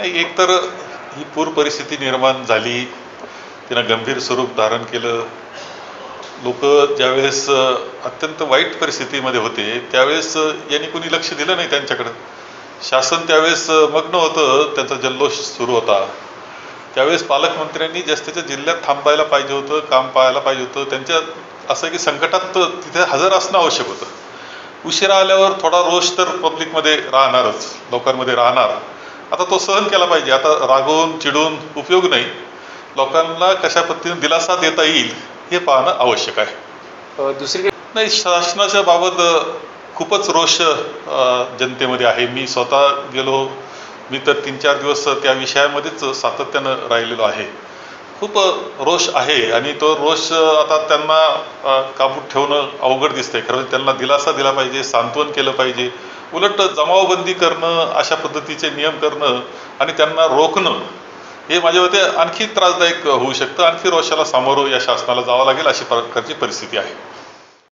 नाही एकतर ही पूर परिस्थिती निर्माण झाली तिनं गंभीर स्वरूप धारण केलं. लोक ज्यावेळेस अत्यंत वाईट परिस्थितीमध्ये होते त्यावेळेस यांनी कोणी लक्ष दिलं नाही त्यांच्याकडं. शासन त्यावेळेस मग्न होतं त्यांचा जल्लोष सुरू होता. त्यावेळेस पालकमंत्र्यांनी जास्तीच्या जिल्ह्यात थांबायला पाहिजे होतं काम पाहायला पाहिजे होतं त्यांच्या असं की संकटात तिथे हजर असणं आवश्यक होतं. उशिरा आल्यावर थोडा रोष तर पब्लिकमध्ये राहणारच लोकांमध्ये राहणार. आता तो सहन केला पाहिजे. आता रागवून चिडून उपयोग नाही. लोकांना कशा पद्धतीने दिलासा देता येईल हे पाहणं आवश्यक आहे. दुसरीकडे नाही शासनाच्या बाबत खूपच रोष जनतेमध्ये आहे. मी स्वतः गेलो. मी तर तीन चार दिवस त्या विषयामध्येच सातत्यानं राहिलेलो आहे. खूप रोष आहे आणि तो रोष आता त्यांना काबूत ठेवणं अवघड दिसतंय. खरं त्यांना दिलासा दिला पाहिजे सांत्वन केलं पाहिजे. उलट जमावबंदी करणं अशा पद्धतीचे नियम करणं आणि त्यांना रोखणं हे माझ्या मते आणखी त्रासदायक होऊ शकतं. आणखी रोषाला सामोरं या शासनाला जावं लागेल अशी प्रकारची परिस्थिती आहे.